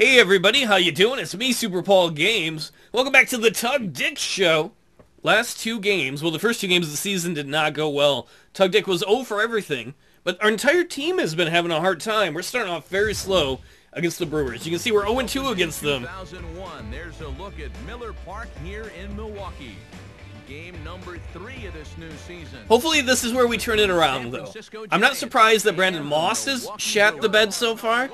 Hey everybody, how you doing? It's me, Super Paul Games. Welcome back to the Tug Dick Show. Last two games, well the first two games of the season did not go well. Tug Dick was 0 for everything, but our entire team has been having a hard time. We're starting off very slow against the Brewers. You can see we're 0-2 against them. 2001. There's a look at Miller Park here in Milwaukee. Game number three of this new season. Hopefully this is where we turn it around, though. I'm not surprised that Brandon Moss has shat the bed so far,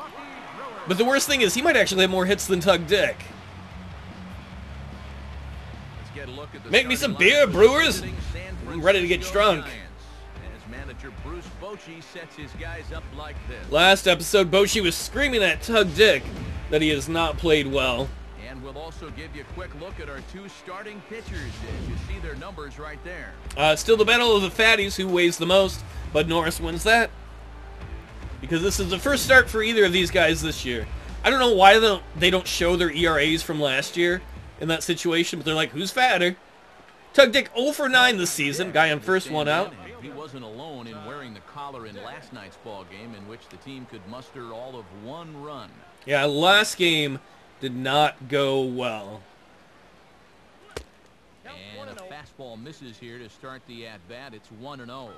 but the worst thing is he might actually have more hits than Tug Dick. Let's get a look at the Make me some beer. Brewers. I'm ready to get drunk. Giants. As manager Bruce Bochy sets his guys up like. Last episode, Bochy was screaming at Tug Dick that he has not played well. And we'll also give you a quick look at our two starting pitchers. As you see their numbers right there. Uh, still the battle of the fatties, who weighs the most, but Norris wins that. Because this is the first start for either of these guys this year. I don't know why they don't, they don't show their ERAs from last year in that situation, but they're like, who's fatter? Tug Dick 0 for 9 this season. Guy on first one out. He wasn't alone in wearing the collar in last night's ball game, in which the team could muster all of one run. Yeah, last game did not go well. And a fastball misses here to start the at-bat. It's 1-0.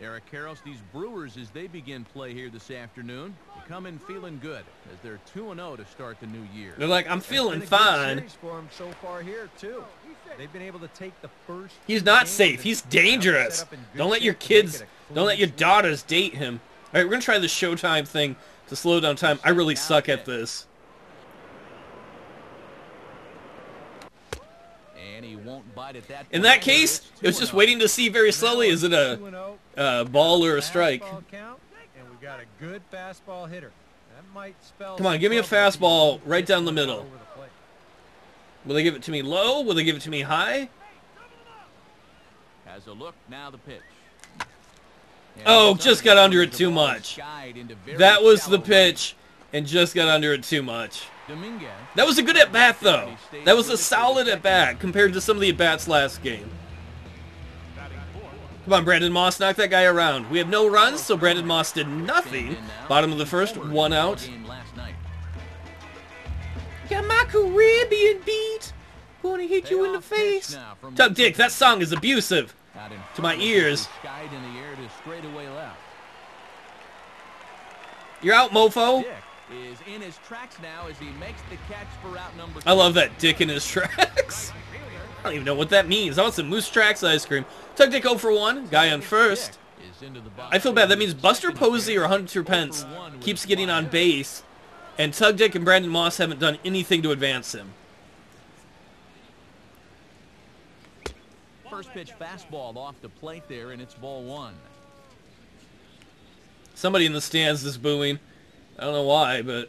Eric Karros, these Brewers, as they begin play here this afternoon, they come in feeling good as they're 2-0 to start the new year. They're like, I'm feeling It's been a good fine. series for 'em so far here too. They've been able to take the first. He's not safe. He's dangerous. up in good Don't let your shape to make kids, don't let your daughters date him. All right, we're going to try the Showtime thing to slow down time. I really suck at this. And he won't bite at that In that case, it was just oh. waiting to see very slowly, is it a 2-0, uh, ball or a strike? count, and we got a good fastball hitter. That might spell Come on, give me a trouble if he fastball right down the middle. over the plate. Will they give it to me low? Will they give it to me high? Has a look, now the pitch. Oh, just got under it too much. skied into very That was the pitch, and just got under it too much. That was a good at bat though. That was a solid at bat compared to some of the at bats last game. Come on, Brandon Moss, knock that guy around. We have no runs, so Brandon Moss did nothing. Bottom of the first, one out. Game. Got my Caribbean beat. Gonna hit you in the Payoff pitch face. now from Tug Dick, that song is abusive. Out in To my front, ears. Skied in the air to straightaway left. You're out, mofo. Dick is in his tracks now as he makes the catch for out number I love that dick in his tracks. I don't even know what that means. I want some Moose Tracks ice cream. Tug Dick 0 for 1. Guy on first. Dick is into the box. I feel bad. That means Buster Posey or Hunter Pence keeps getting on base, and Tug Dick and Brandon Moss haven't done anything to advance him. First pitch fastball off the plate there, and it's ball one. Somebody in the stands is booing. I don't know why, but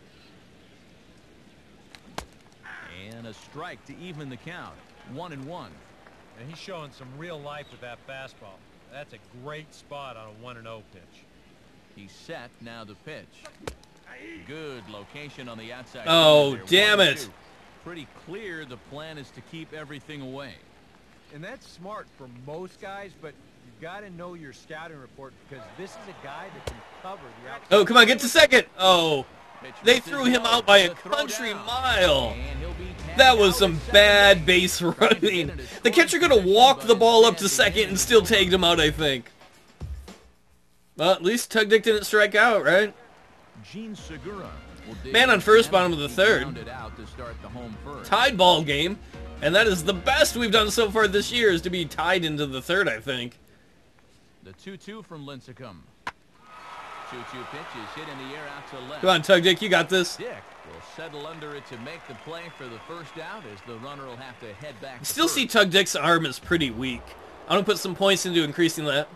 And a strike to even the count. One and one. And he's showing some real life with that fastball. That's a great spot on a 1-0 pitch. He's set. Now the pitch. Good location on the outside. Oh, damn it. two. Pretty clear the plan is to keep everything away. And that's smart for most guys, but you've got to know your scouting report because this is a guy that can cover the outside. oh, come on, get to second. Oh, Pitch they threw him out by a country down. mile. That was some bad base. running. The catcher could have walked the ball up to second and still tagged him out, I think. Well, at least Tug Dick didn't strike out, right? Gene Segura will dig Man on first, bottom of the third. grounded out to start the home first. Tied ball game. And that is the best we've done so far this year is to be tied into the third, I think. The 2-2 from Lincecum. 2-2 pitch is hit in the air out to left. Come on, Tug Dick, you got this. Dick settle under it to make the play for the first out as the runner will have to head back. Still see. Tug Dick's arm is pretty weak. I'm going to put some points into increasing that.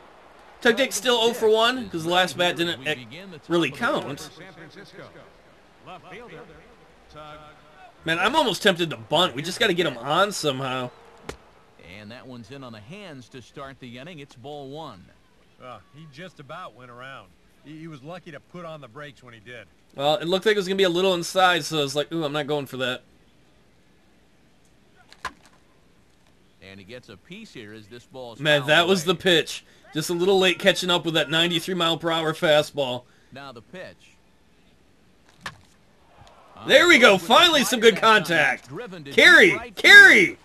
Tug Dick's still 0 for 1 because the last bat didn't We begin the top really of the fourth. count. San Francisco. Fielder. Man, I'm almost tempted to bunt. We just got to get him on somehow. And that one's in on the hands to start the inning. It's ball one. Uh, he just about went around. He, he was lucky to put on the brakes when he did. Well, it looked like it was going to be a little inside, so I was like, ooh, I'm not going for that. And he gets a piece here as this ball Man, fouled that was the pitch. Just a little late catching up with that 93 mile per hour fastball. Now the pitch. There we go. Finally some good contact. Driven to Carry! Carry!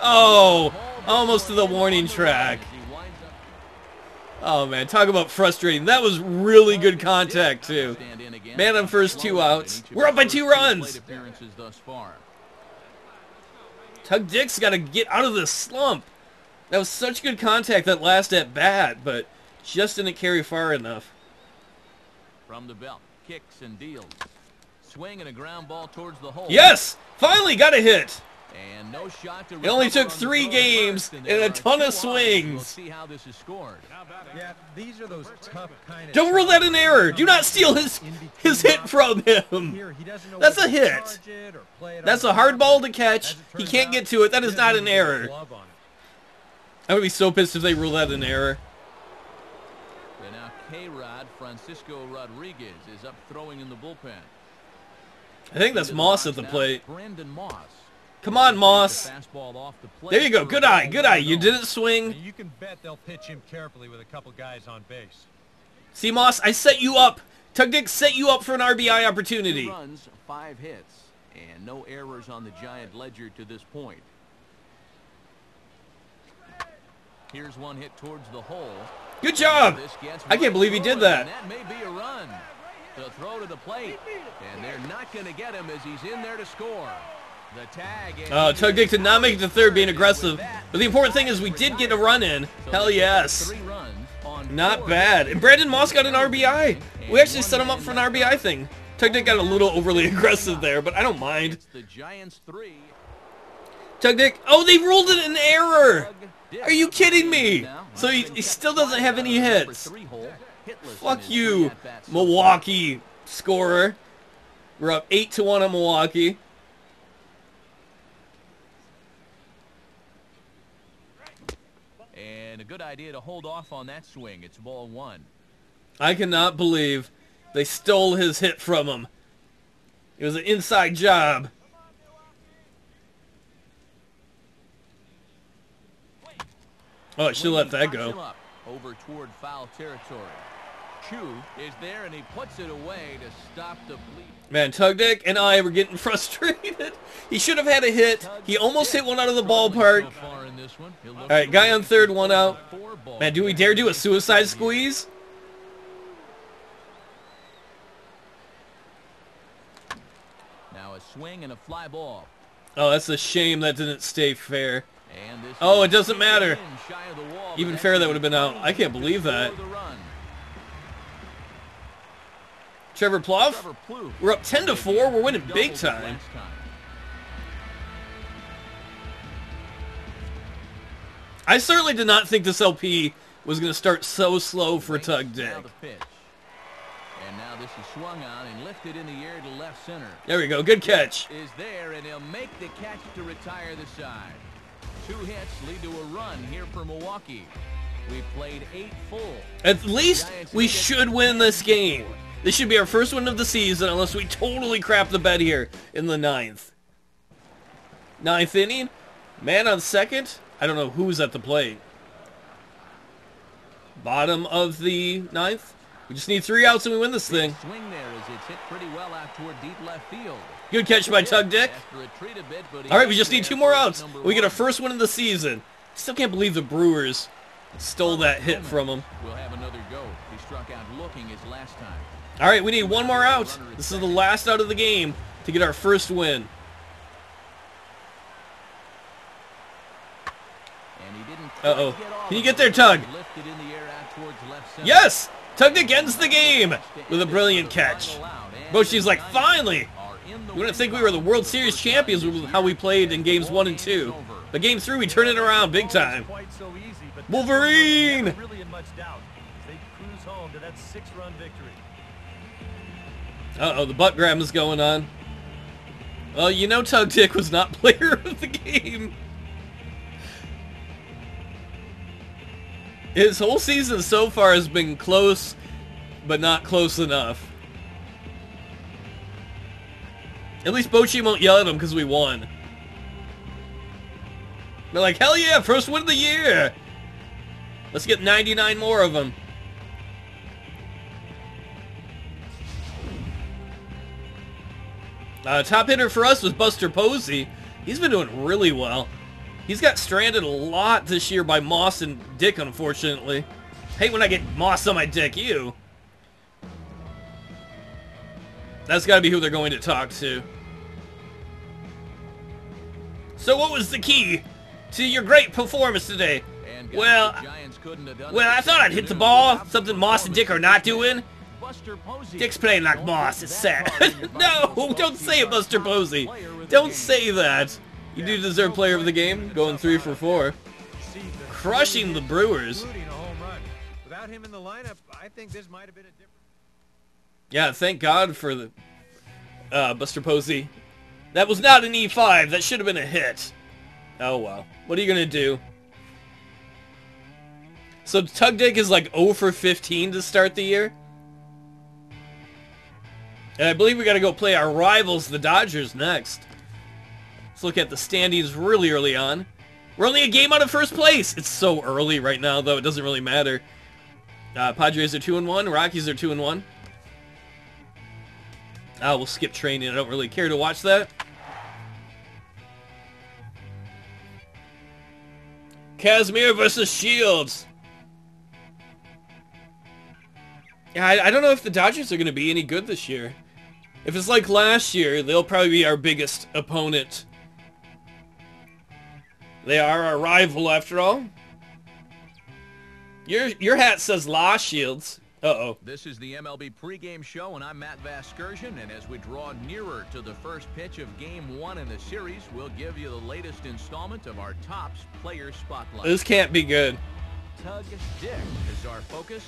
Oh, almost to the warning track. As he winds up Oh, man. Talk about frustrating. That was really good contact, too. stand in again. Man on first, two outs. We're up by two runs. plate appearances thus far. Tug Dick's got to get out of this slump. That was such good contact that last at bat, but just didn't carry far enough. From the belt, kicks and deals. Swing and a ground ball towards the hole. Yes! Finally got a hit! And no shot to It only took three games first, and a ton of swings. We'll see how this is scored. Yeah, these are those tough kind of. Don't rule that an error. Do not steal his his hit from him. Here, he doesn't know That's a hit. charge it or play it That's a hard ball to catch. He can't get to it. That is not an even get a error. glove on it. I would be so pissed if they rule that an error. And now K-Rod Francisco Rodriguez is up throwing in the bullpen. I think that's Moss at the plate. Brandon Moss. Come on, Moss. the fastball off the plate There you go. Good eye. Good eye. You didn't swing. You can bet they'll pitch him carefully with a couple guys on base. See, Moss, I set you up. Tug Dick set you up for an RBI Two opportunity. runs, five hits, and no errors on the Giant ledger to this point. Here's one hit towards the hole. Good job. I can't believe he did that. that may be a run. The throw to the plate, and they're not going to get him as he's in there to score. Oh, Tug Dick did not make it to third being aggressive. But the important thing is we did get a run in. Hell yes. Not bad. And Brandon Moss got an RBI. We actually set him up for an RBI thing. Tug Dick got a little overly aggressive there, but I don't mind. Tug Dick. Oh, they ruled it an error. Are you kidding me? So he, he still doesn't have any hits. Fuck you, Milwaukee scorer. We're up 8 to 1 on Milwaukee. far. And a good idea to hold off on that swing. It's ball one. I cannot believe they stole his hit from him. It was an inside job. Oh, I should let that Swinging, pops him go. over toward foul territory. Chu is there and he puts it away to stop the bleed. Man, Tug Dick and I were getting frustrated. He should have had a hit. He almost hit one out of the ballpark. So far in this one. He'll look All right, guy on third, one out. Man, do we dare do a suicide squeeze? Now a swing and a fly ball. Oh, that's a shame that didn't stay fair. Oh, it doesn't matter. in shy of the wall, but Even fair, that would have been out. I can't believe that. score the run. Trevor Plouffe, we're up 10 to 4. We're winning big time. I certainly did not think this LP was going to start so slow for Tug Dick. And now this is swung on and lifted in the air to left center. There we go. Good catch. Is there and he'll make the catch to retire the side. Two hits lead to a run here for Milwaukee. We've played eight full. At least we should win this game. This should be our first win of the season unless we totally crap the bed here in the ninth. Ninth inning. Man on second. I don't know who's at the plate. Bottom of the ninth. We just need three outs and we win this thing. Swing there as it's hit pretty well out toward deep left field. Good catch by Tug Dick. After a treat a bit, but he All right, we just need two more outs. We get our first win of the season. Still can't believe the Brewers stole that hit from him. We'll have another go. He struck out looking his last time. All right, we need one more out. This is the last out of the game to get our first win. And he didn't quite Uh-oh. Can you get there, Tug? Lifted in the air out towards left center. Yes! Tug Dick ends the game with a brilliant catch. Bochy's like, finally! We didn't think we were the World Series champions with how we played in games one and two. But game three, we turned it around big time. Quite so easy, but Wolverine! Uh-oh, the butt grab is going on. Well, you know Tug Dick was not player of the game. His whole season so far has been close, but not close enough. At least Bochy won't yell at him because we won. They're like, hell yeah, first win of the year! Let's get 99 more of them. Uh, top hitter for us was Buster Posey. He's been doing really well. He's got stranded a lot this year by Moss and Dick, unfortunately. Hate when I get Moss on my dick, you. That's got to be who they're going to talk to. So what was the key to your great performance today? Well, the Giants couldn't have done well, I thought I'd hit the ball, something Moss and Dick are not doing. Buster Posey. Dick's playing like Moss. It's sad. card in your no, don't say it, Buster Posey. player of the Don't say that. You do deserve player of the game, going three for four. Crushing the Brewers. including a home run. Without him in the lineup, I think this might have been a different. Yeah, thank God for the uh, Buster Posey. That was not an E5. That should have been a hit. Oh well. What are you gonna do? So Tug Dick is like 0 for 15 to start the year. And I believe we got to go play our rivals, the Dodgers, next. Let's look at the standings really early on. We're only a game out of first place. It's so early right now, though. It doesn't really matter. Uh, Padres are 2 and 1. Rockies are 2 and 1. Oh, we'll skip training. I don't really care to watch that. Kazmir versus Shields. Yeah, I, I don't know if the Dodgers are going to be any good this year. If it's like last year, they'll probably be our biggest opponent. They are our rival, after all. Your your hat says La Shields. Uh-oh. This is the MLB pregame show, and I'm Matt Vasgersian. And as we draw nearer to the first pitch of Game 1 in the series, we'll give you the latest installment of our Topps Player Spotlight. This can't be good. Tug Dick is our focus,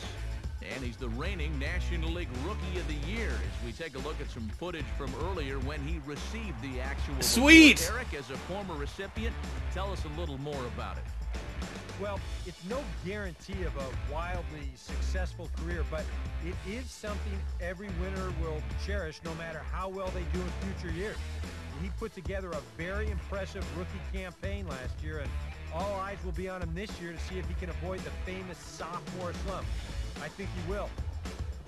and he's the reigning National League Rookie of the Year as we take a look at some footage from earlier when he received the actual award. Sweet! Eric, as a former recipient, tell us a little more about it. Well, it's no guarantee of a wildly successful career, but it is something every winner will cherish no matter how well they do in future years. He put together a very impressive rookie campaign last year, and all eyes will be on him this year to see if he can avoid the famous sophomore slump. I think he will.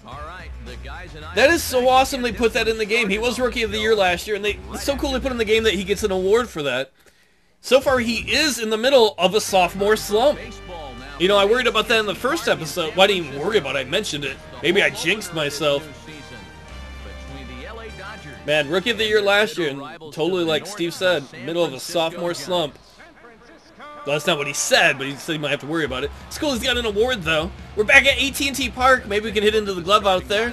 All right, the guys and I. That is so expect to awesome they put that in the game. He was Rookie of the Year last year, and they it's so cool they put in the game that he gets an award for that. So far, he is in the middle of a sophomore slump. You know, I worried about that in the first episode. Why didn't even worry about it? I mentioned it. Maybe I jinxed myself. Man, Rookie of the Year last year, and totally like Steve said, middle of a sophomore slump. Well, that's not what he said, but he said he might have to worry about it. It's cool he's got an award, though. We're back at AT&T Park. Maybe we can hit into the glove out there.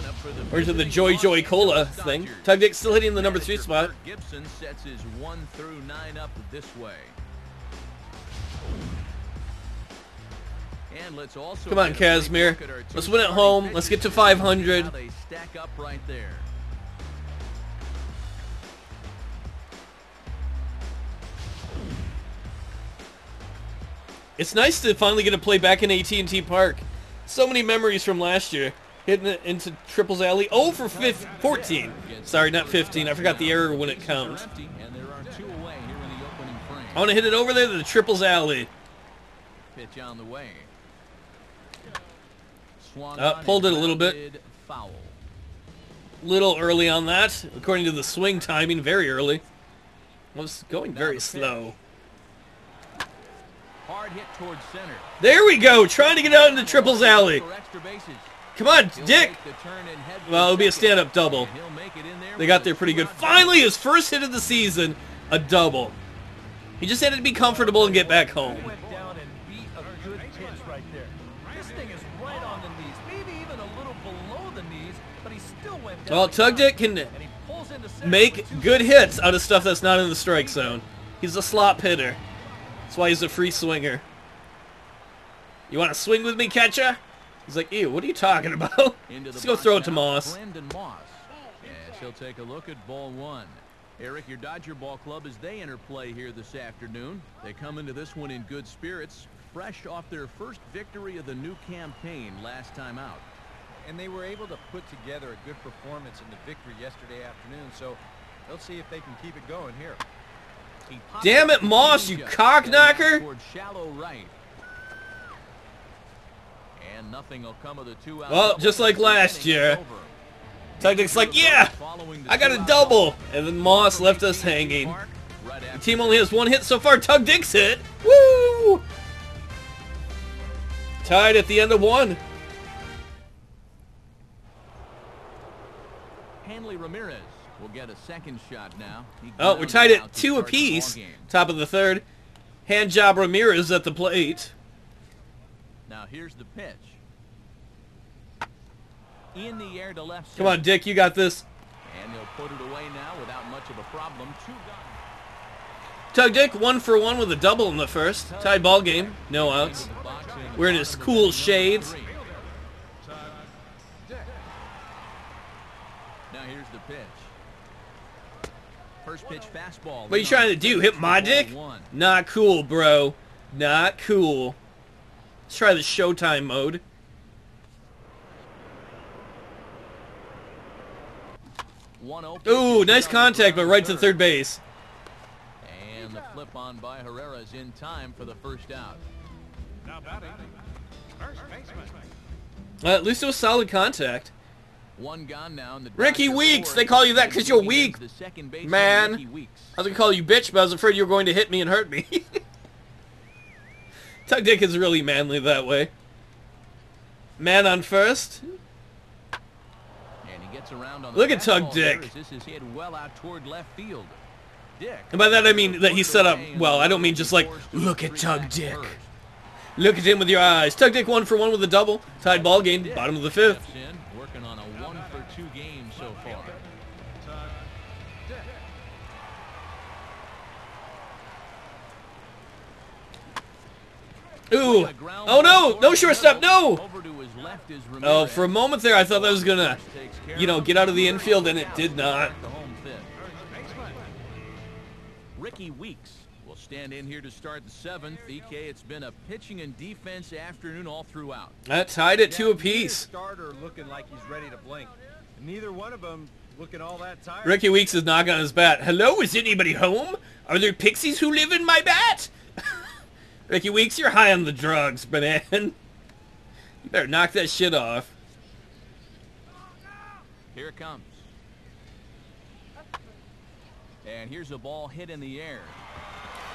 Or to the Joy Joy Cola thing. Tug Dick still hitting the number three spot. Gibson sets his one through nine up this way. And let's also Come on, two Let's win at home. Let's get to pitchers. 500. It's nice to finally get to play back in AT&T Park. So many memories from last year. Hitting it into Triples Alley. Oh for 15, 14. Sorry, not 15. I forgot the error when it counts. Empty, and there are two away here in the opening frame. I want to hit it over there to the Triples Alley. Pitch on the way. Uh, pulled it a little bit. Foul. Little early on that, according to the swing timing, very early. Was going very slow. Hard hit towards center. There we go, trying to get out into Triples Alley. For extra bases. Come on, He'll Dick. make the turn and head for Well, it'll be a stand-up double. And he'll make it in there They got there pretty good. Finally, his first hit of the season, a double. He just had to be comfortable and get back home. Went down and beat a good pitch right there. This thing is right on the knees, maybe even a little below the knees, but he still went down. Well, Tug Dick can and he pulls into center make good hits out of stuff that's not in the strike zone. He's a slop hitter. That's why he's a free swinger. You want to swing with me, catcher? He's like, ew, what are you talking about? Let's go throw it to Moss. Brandon Moss. Yes, he'll take a look at ball one. Eric, your Dodger ball club, as they enter play here this afternoon, they come into this one in good spirits, fresh off their first victory of the new campaign last time out. And they were able to put together a good performance in the victory yesterday afternoon, so they'll see if they can keep it going here. Damn it, Moss, you changeup, cock and that's knocker. Towards shallow right. And nothing will come of the two out Well, just like last year. Dick's like, yeah, I got a double. And then Moss left us hanging. The team only has one hit so far. Tug Dick's hit. Woo! Tied at the end of one. Hanley Ramirez will get a second shot now. Oh, we're tied at two apiece. Top of the third. Hand job Ramirez at the plate. Now here's the pitch. In the air to left Come on. Dick, you got this. And they'll put it away now without much of a problem. Two guns. Tug Dick, one for one with a double in the first. Tied ball game. No outs. We're in the Wearing bottom his cool shades. First pitch fastball. What are you trying to do? Hit my dick? One. Not cool, bro. Not cool. Let's try the Showtime mode. One oh Ooh, nice contact, but right to third base. And the flip on by Herrera is in time for the first out. Now batting, first baseman. Uh, at least it was solid contact. One gone now. The Rickie Weeks, they call you that 'cause you're weak, into the second baseman, man. I was gonna call you bitch, but I was afraid you were going to hit me and hurt me. Tug Dick is really manly that way. Man on first. And he gets around on Look at Tug Dick. as This is hit well out toward left field. Dick. And by that I mean that he set up well. I don't mean just like, look at Tug Dick. Look at him with your eyes. Tug Dick one for one with a double. Tied ball game. Bottom of the fifth. Ooh. Oh no! No shortstop! No! Over to his left is Oh, for a moment there I thought that was gonna, you know, get out of the infield and it did not. Back to home fifth. Rickie Weeks will stand in here to start the seventh. EK, it's been a pitching and defense afternoon all throughout. That tied two Yeah, neither apiece. starter looking like he's ready to blink. Neither one of them looking all that tired. Rickie Weeks is knocking on his bat. Hello, is anybody home? Are there pixies who live in my bat? Rickie Weeks, you're high on the drugs, man. You better knock that shit off. Here it comes. And here's a ball hit in the air.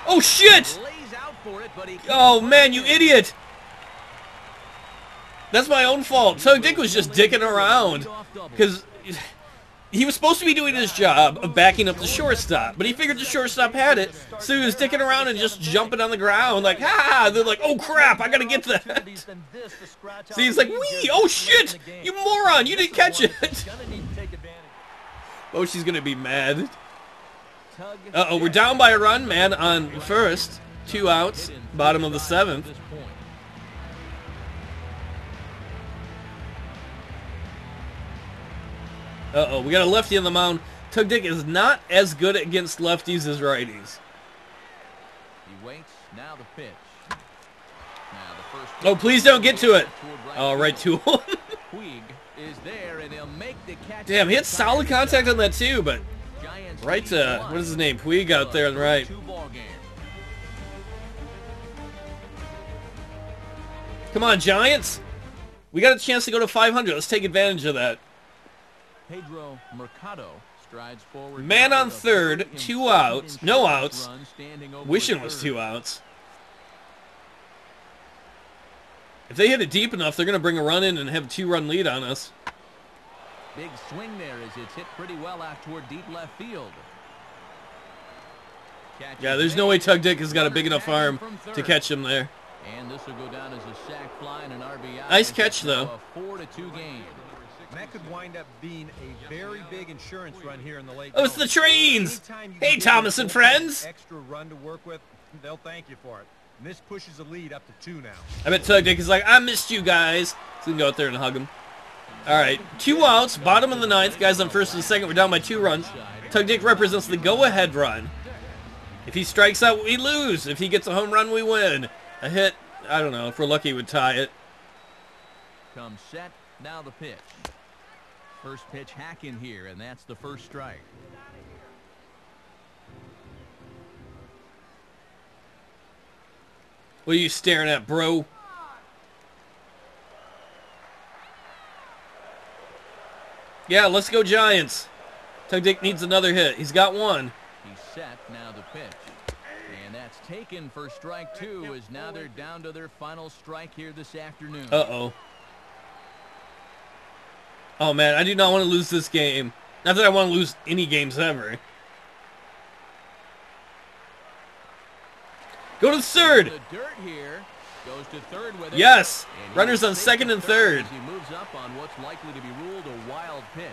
Oh shit! It, Oh man, you idiot! That's my own fault. Tug Dick was just dicking around. Because he was supposed to be doing his job of backing up the shortstop, but he figured the shortstop had it, so he was dicking around and just jumping on the ground like, ha! They're like, oh crap, I gotta get that. So he's like, wee! Oh shit! You moron! You didn't catch it! Oh, she's gonna be mad. Uh-oh, we're down by a run, man, on first. Two outs, bottom of the seventh. Uh-oh, we got a lefty on the mound. Tug Dick is not as good against lefties as righties. He waits. Now the pitch. Now the first Oh, please don't get to it. right Oh, right to him. Is there, and he'll make the catch. Damn, he had solid contact on that too, but right to, what is his name? Puig out there on the right. Two ball game. Come on, Giants. We got a chance to go to 500. Let's take advantage of that. Pedro Mercado strides forward. Man on third, two outs, no outs. Wishing at was two outs. If they hit it deep enough, they're going to bring a run in and have a two-run lead on us. Big swing there as it's hit pretty well out toward deep left field. Catch Yeah, there's no way Tug Dick has got a big enough arm to catch him there. And this will go down as a sac fly and an RBI. Nice catch, though. Four to two game. And that could wind up being a very big insurance run here in the late. Oh, it's the trains! Hey, Thomas and friends! Extra run to work with, they'll thank you for it. And this pushes the lead up to two now. I bet Tug Dick is like, I missed you guys. So we can go out there and hug him. All right, two outs, bottom of the ninth. Guys on first and second. We're down by two runs. Tug Dick represents the go-ahead run. If he strikes out, we lose. If he gets a home run, we win. A hit, I don't know. If we're lucky, we'd tie it. Come set. Now the pitch. First pitch hack in here, and that's the first strike. What are you staring at, bro? Yeah, let's go Giants. Tug Dick needs another hit. He's got one. He's set, now the pitch. And that's taken for strike two as now they're down to their final strike here this afternoon. Uh-oh. Oh, man, I do not want to lose this game. Not that I want to lose any games ever. Go to third. The dirt here goes to third. Yes. Runners on second and third. He moves up on what's likely to be ruled a wild pitch.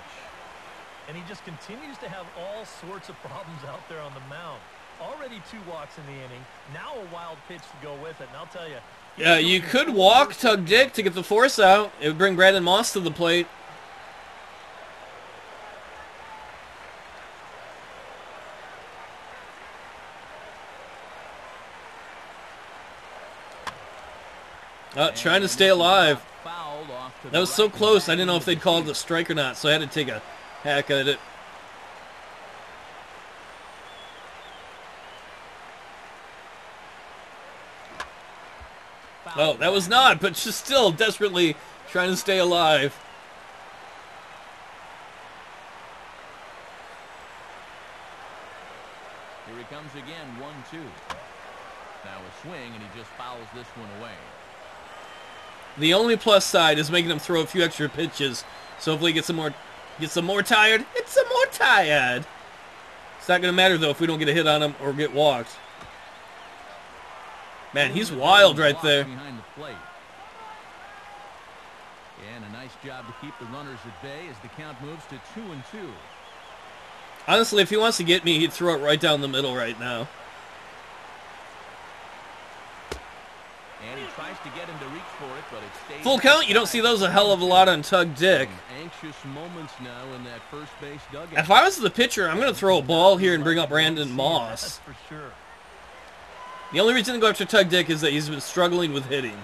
And he just continues to have all sorts of problems out there on the mound. Already two walks in the inning. Now a wild pitch to go with it. And I'll tell you. Yeah, you could walk Tug Dick to get the force out. It would bring Brandon Moss to the plate. Uh, trying to stay alive. Fouled off to That was so close, I didn't know if they'd call it the a strike or not, so I had to take a hack at it. Oh, that was not, but she's still desperately trying to stay alive. Here he comes again, 1-2. Now a swing, and he just fouls this one away. The only plus side is making him throw a few extra pitches, so hopefully he gets some more, gets some more tired. It's some more tired. It's not gonna matter though if we don't get a hit on him or get walked. Man, he's wild right there. Behind the plate. And a nice job to keep the runners at bay as the count moves to two and two. Honestly, if he wants to get me, he'd throw it right down the middle right now. And he tries to get him to reach for it, but it stays Full count, you don't see those a hell of a lot on Tug Dick. Anxious moments now in that first base dugout. If I was the pitcher, I'm going to throw a ball here and bring up Brandon Moss. for sure. The only reason to go after Tug Dick is that he's been struggling with hitting.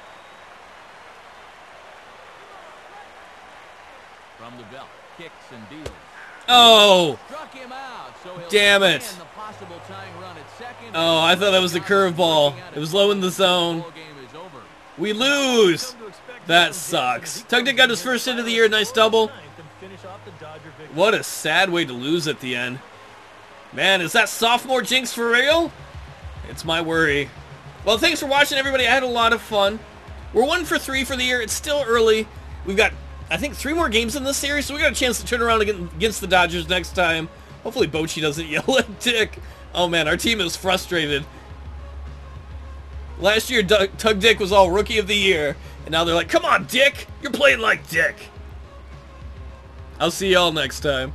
From the belt, kicks and deals. Oh! Struck him out, so he'll Damn it. the possible tying run at second. Oh, I thought that was the curveball. It was low in the zone. Ball game is over. We lose! That sucks. hits, Tug Dick got his first hit of the year, nice double. What a sad way to lose at the end. Man, is that sophomore jinx for real? It's my worry. Well, thanks for watching, everybody. I had a lot of fun. We're one for three for the year. It's still early. We've got, I think, three more games in this series, so we got a chance to turn around against the Dodgers next time. Hopefully Bochy doesn't yell at Dick. Oh, man, our team is frustrated. Last year, Tug Dick was all Rookie of the Year, and now they're like, come on, Dick! You're playing like Dick! I'll see y'all next time.